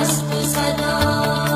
از تو صدا